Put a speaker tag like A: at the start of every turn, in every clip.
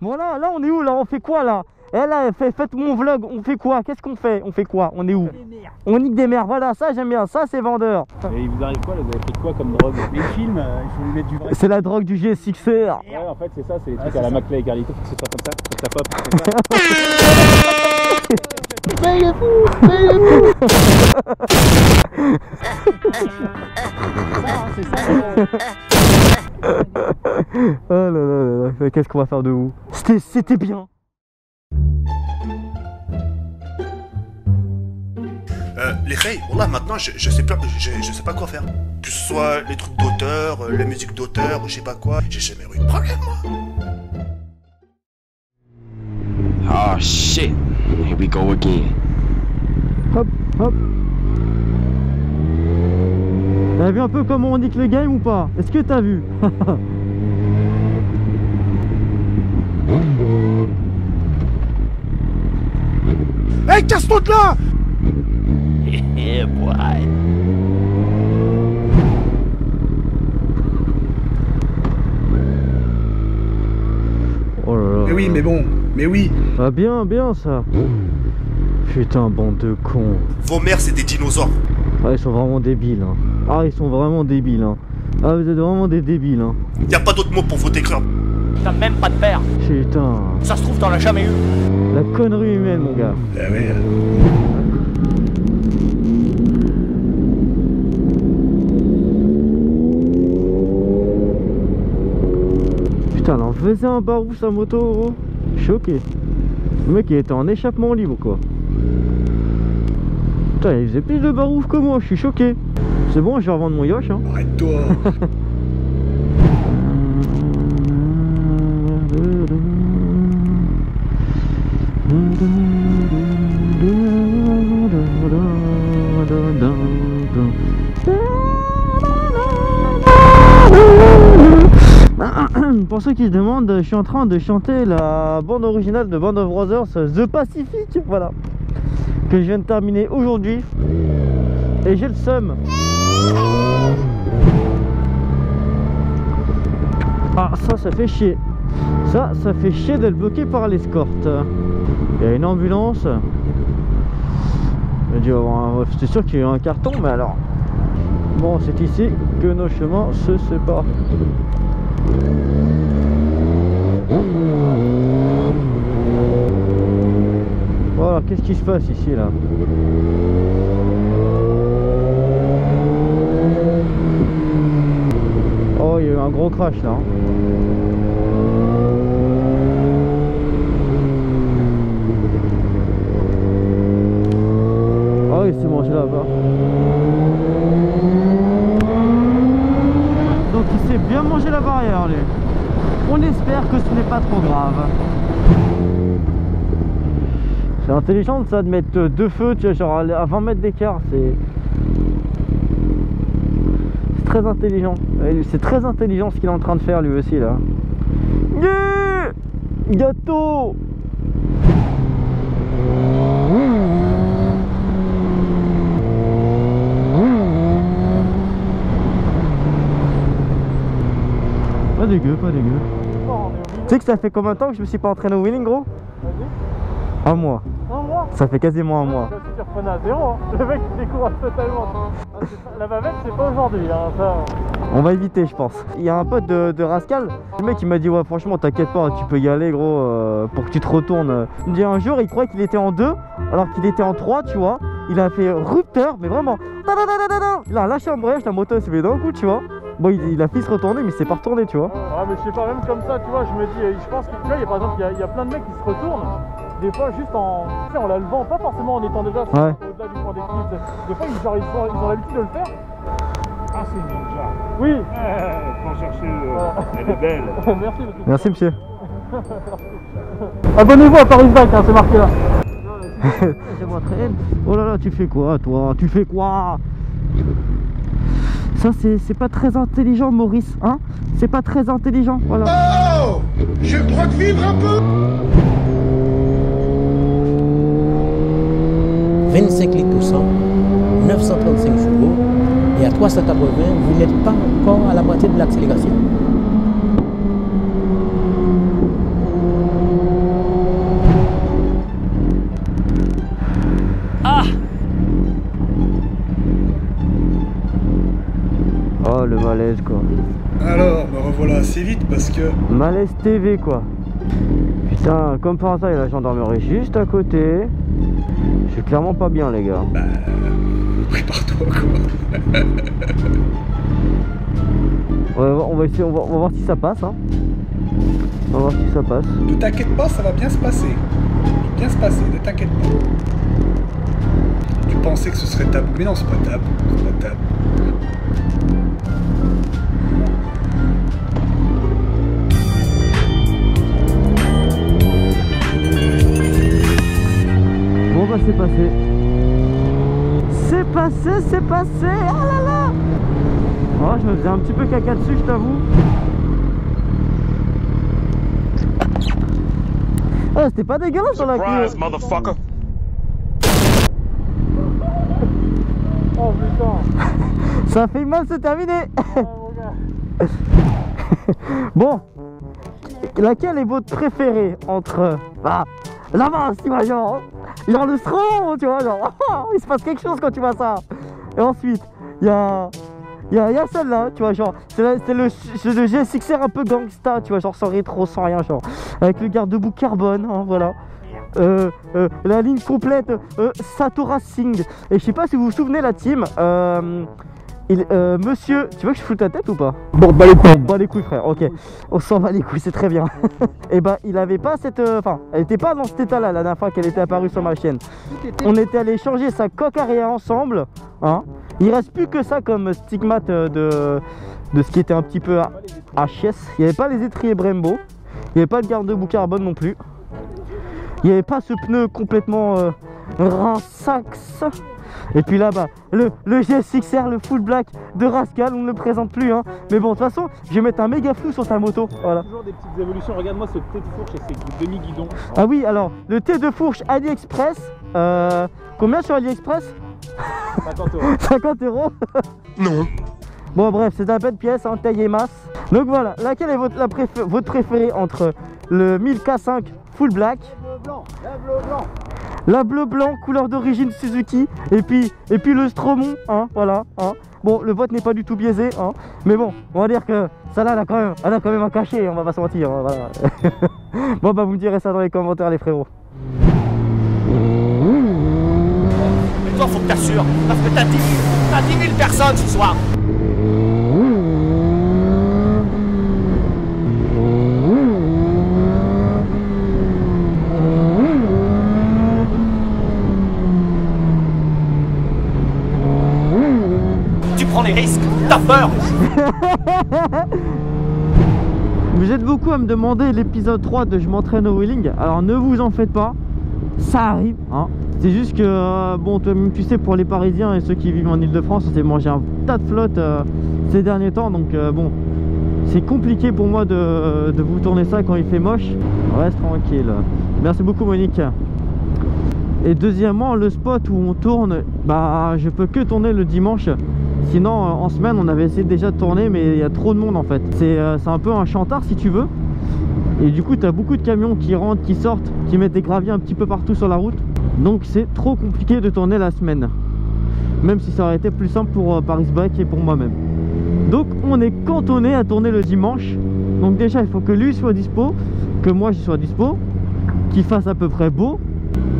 A: Bon là, là on est où là? On fait quoi là? Eh là, fait- faites mon vlog, on fait quoi? Qu'est-ce qu'on fait? On fait quoi? On est où? On nique des mères, voilà, ça j'aime bien, ça c'est vendeur.
B: Et il vous arrive quoi là? Vous avez pris quoi comme drogue?
C: Les films, euh, il faut lui mettre du vrai.
A: C'est la drogue du G6R.
B: Ouais, en fait, c'est ça, c'est les trucs
C: c'est
B: à la. McFly et Carlito, faut que ce soit comme ça, faut que ça pop. comme ça.
C: C'est ça,
A: Oh là là là qu'est-ce qu'on va faire de vous? C'était c'était bien.
D: Euh, les faits, là maintenant je, je sais pas je, je sais pas quoi faire. Que ce soit les trucs d'auteur, euh, la musique d'auteur, ou je sais pas quoi, j'ai jamais eu de problème moi.
E: Oh shit. Here we go again.
A: Hop, hop. T'as vu un peu comment on nique le game ou pas? Est-ce que t'as vu?
D: Hey, casse-toi de là
E: Yeah, boy.
A: Oh là là.
D: Mais oui, mais bon, mais oui.
A: Ah bien, bien ça. Putain, bande de cons.
D: Vos mères c'est des dinosaures.
A: Ah, ils sont vraiment débiles. Hein. Ah, ils sont vraiment débiles. Hein. Ah, vous êtes vraiment des débiles. Hein.
D: Y a pas d'autre mot pour vous décrire.
F: T'as même pas de père.
A: Putain.
F: Ça se trouve, t'en as jamais eu.
A: La connerie humaine, mon gars.
D: Eh oui.
A: Putain, là, on faisait un barouf sa moto, gros. Choqué. Le mec, il était en échappement libre, quoi. Putain, il faisait plus de barouf que moi, je suis choqué. C'est bon, je vais revendre mon Yosh, hein.
D: Arrête-toi.
A: Pour ceux qui se demandent, je suis en train de chanter la bande originale de Band of Brothers, The Pacific, voilà, que je viens de terminer aujourd'hui. Et j'ai le seum. Ah, ça, ça fait chier. Ça, ça fait chier d'être bloqué par l'escorte. Il y a une ambulance. Un- C'est sûr qu'il y a eu un carton, mais alors. Bon, c'est ici que nos chemins se séparent. Voilà, qu'est-ce qui se passe ici là Oh, il y a eu un gros crash là. Ah oui, c'est mangé là-bas. Donc il s'est bien mangé la barrière, lui. On espère que ce n'est pas trop grave. C'est intelligent ça de mettre euh, deux feux, tu vois, genre à 20 mètres d'écart, c'est. C'est très intelligent. C'est très intelligent ce qu'il est en train de faire lui aussi là. Gâteau Pas dégueu, pas dégueu. Tu sais que ça fait combien de temps que je me suis pas entraîné au wheeling gros? Un mois.
C: Un mois
A: Ça fait quasiment un mois.
C: Comme si tu reprenais à zéro, hein. le mec il découvre totalement. Ah, c'est pas- La bavette c'est pas aujourd'hui, hein, ça.
A: On va éviter, je pense. Il y a un pote de, de Rascal. Le mec, il m'a dit Ouais, franchement, t'inquiète pas, tu peux y aller, gros, euh, pour que tu te retournes. Il me dit un jour, il croyait qu'il était en 2, alors qu'il était en 3, tu vois. Il a fait rupteur, mais vraiment. Il a lâché un embrayage, la moto s'est fait d'un coup, tu vois. Bon, il, il a fait se retourner, mais il s'est pas retourné, tu vois.
C: Ah mais je sais pas, même comme ça, tu vois, je me dis, euh, je pense que tu vois, il y a par exemple, il y a, il y a plein de mecs qui se retournent, des fois juste en, tu sais, en la levant, pas forcément en étant déjà
A: Ouais.
C: au-delà du point d'équilibre. Des fois, ils, genre, ils, sont- ils ont l'habitude de le faire.
B: Ah, c'est une ninja.
C: Oui,
B: Faut chercher, euh, elle est belle.
C: merci monsieur.
A: Merci, monsieur.
C: Abonnez-vous à Paris Bike, hein, c'est marqué là.
A: Je m'entraîne. Oh là là, tu fais quoi, toi? Tu fais quoi? Ça, c'est c'est pas très intelligent, Maurice, hein? C'est pas très intelligent, voilà.
D: Oh Je crois que vivre un peu
G: 25 litres pour 100, 935 chevaux, et à 380, vous n'êtes pas encore à la moitié de l'accélération.
A: Ah Oh le malaise quoi.
H: Alors, me revoilà assez vite parce que...
A: Malaise TV quoi. Putain, comme par hasard, il y a la gendarmerie juste à côté. Je suis clairement pas bien les gars.
H: Bah, prépare-toi quoi.
A: On va, on va essayer, on va, on va voir si ça passe. Hein. On va voir si ça passe.
H: Ne t'inquiète pas, ça va bien se passer. Bien se passer, ne t'inquiète pas. Tu pensais que ce serait tabou, mais non, c'est pas tabou. C'est pas tabou.
A: C'est passé. C'est passé, c'est passé. Oh là là. Oh, je me faisais un petit peu caca dessus, je t'avoue. Ah, c'était pas dégueulasse dans la queue.
E: motherfucker.
C: Oh putain
A: Ça fait mal, c'est terminé. Bon, laquelle est votre préférée entre bah, vois, genre, genre le strong, tu vois, genre, il se passe quelque chose quand tu vois ça. Et ensuite, il y a, y a, celle-là, tu vois, genre, c'est le, le GSXR un peu gangsta, tu vois, genre sans rétro, sans rien, genre, avec le garde-boue carbone, hein, voilà. Euh, euh, la ligne complète euh, Sato Racing et je sais pas si vous vous souvenez la team euh, il, euh, monsieur tu veux que je foute ta tête ou pas?
C: Bon, bah les couilles.
A: on bat les couilles frère, ok. On s'en bat les couilles, c'est très bien. et bah il avait pas cette... euh, Enfin, elle était pas dans cet état là la dernière fois qu'elle était apparue sur ma chaîne. On était allé changer sa coque arrière ensemble. Hein. Il reste plus que ça comme stigmate euh, de, de ce qui était un petit peu HS. Il n'y avait pas les étriers Brembo. Il n'y avait pas le garde-boue carbone non plus. Il n'y avait pas ce pneu complètement euh, rinsax. Et puis là, bah, le, le GSXR, le full black de Rascal, on ne le présente plus. Hein. Mais bon, de toute façon, je vais mettre un méga flou sur sa moto. Voilà.
B: Toujours des petites évolutions. Regarde-moi ce thé de fourche et ses demi-guidons.
A: Ah oui, alors, le thé de fourche AliExpress. euh, combien sur AliExpress?
B: 50 euros.
A: 50 euros?
D: Non.
A: Bon, bref, c'est un belle pièce, hein, taille et masse. Donc voilà, laquelle est votre, la préfé- votre préférée entre le 1000K5 full black
C: Le blanc, la bleu blanc.
A: La bleu blanc couleur d'origine Suzuki et puis et puis le Stromon hein voilà hein. bon le vote n'est pas du tout biaisé hein mais bon on va dire que ça là elle a quand même a quand même un cachet on va pas se mentir hein, bon bah vous me direz ça dans les commentaires les frérots
F: Mais toi, faut que t'assures. Parce que t'as 10 000, t'as 10 000 personnes ce soir. Tu prends les risques, t'as peur.
A: vous êtes beaucoup à me demander l'épisode 3 de je m'entraîne au wheeling. Alors ne vous en faites pas. Ça arrive hein. c'est juste que euh, bon toi même tu sais pour les parisiens et ceux qui vivent en Ile-de-France on s'est mangé un tas de flotte euh, ces derniers temps. Donc euh, bon c'est compliqué pour moi de, de vous tourner ça quand il fait moche. Reste tranquille. Merci beaucoup Monique. Et deuxièmement le spot où on tourne bah je peux que tourner le dimanche sinon euh, en semaine on avait essayé déjà de tourner mais il y a trop de monde en fait. C'est euh, un peu un chantard si tu veux. Et du coup tu as beaucoup de camions qui rentrent qui sortent qui mettent des graviers un petit peu partout sur la route. Donc c'est trop compliqué de tourner la semaine. Même si ça aurait été plus simple pour euh, Paris Bike et pour moi-même. Donc on est cantonné à tourner le dimanche. Donc déjà il faut que lui soit dispo que moi je sois dispo qu'il fasse à peu près beau.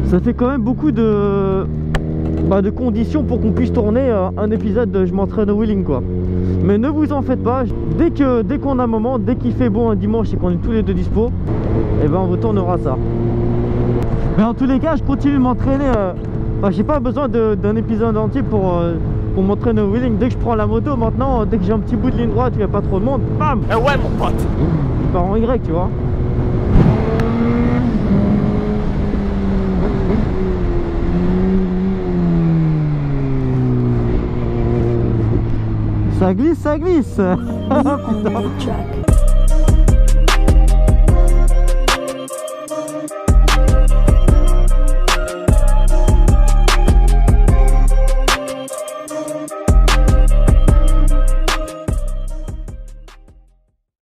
A: Ça fait quand même beaucoup de bah, de conditions pour qu'on puisse tourner euh, un épisode de je m'entraîne au wheeling quoi. Mais ne vous en faites pas. Dès que dès qu'on a un moment dès qu'il fait beau un dimanche et qu'on est tous les deux dispo et ben on vous tournera ça. Mais en tous les cas je continue de m'entraîner euh, enfin, j'ai pas besoin d'un épisode entier pour euh, pour m'entraîner au wheeling. Dès que je prends la moto maintenant dès que j'ai un petit bout de ligne droite il n'y a pas trop de monde bam!
F: Eh ouais, mon pote.
A: je pars en Y tu vois Ça glisse, ça glisse Putain.